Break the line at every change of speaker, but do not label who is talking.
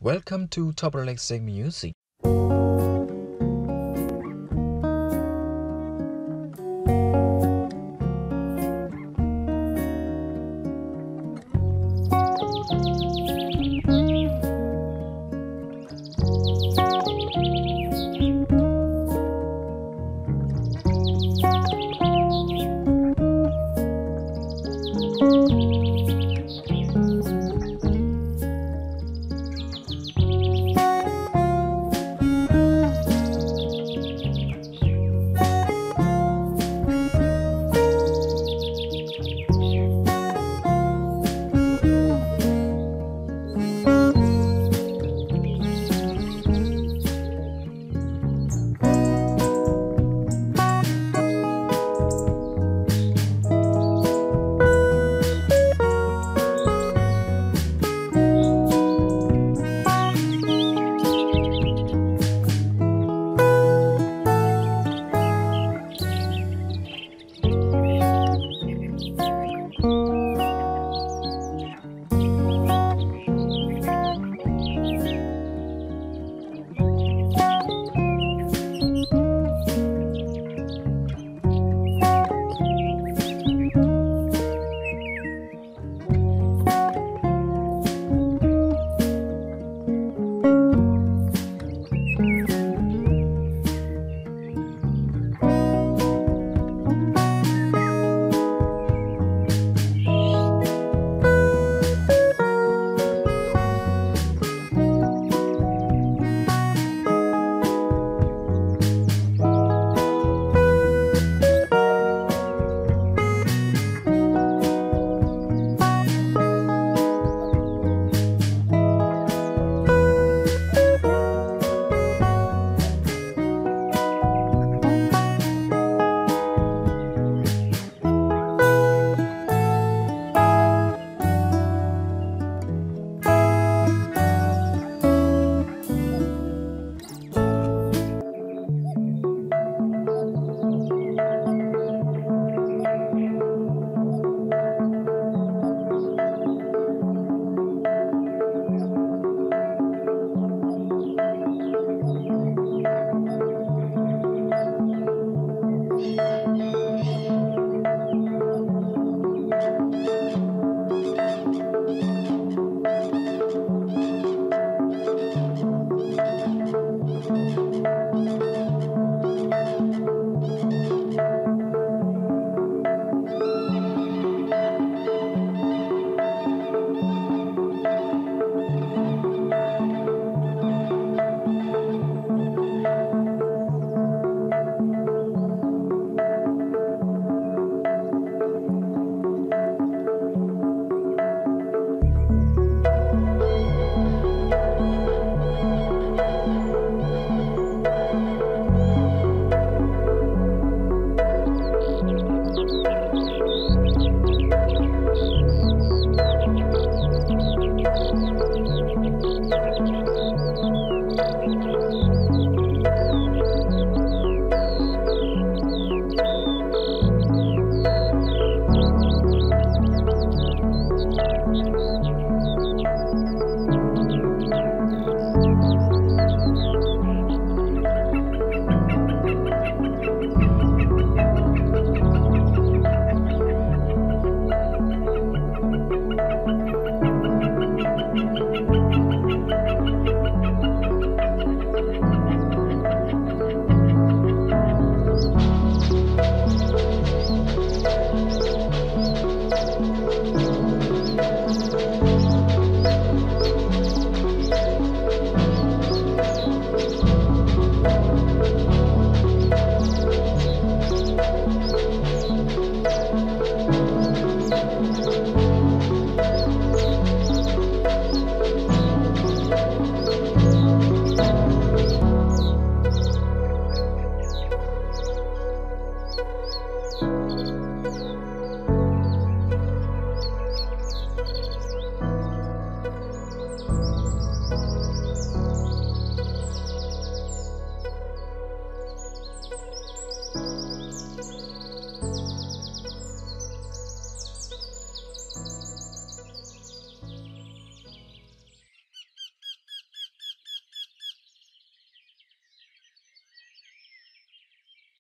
Welcome to Top Relaxing Music.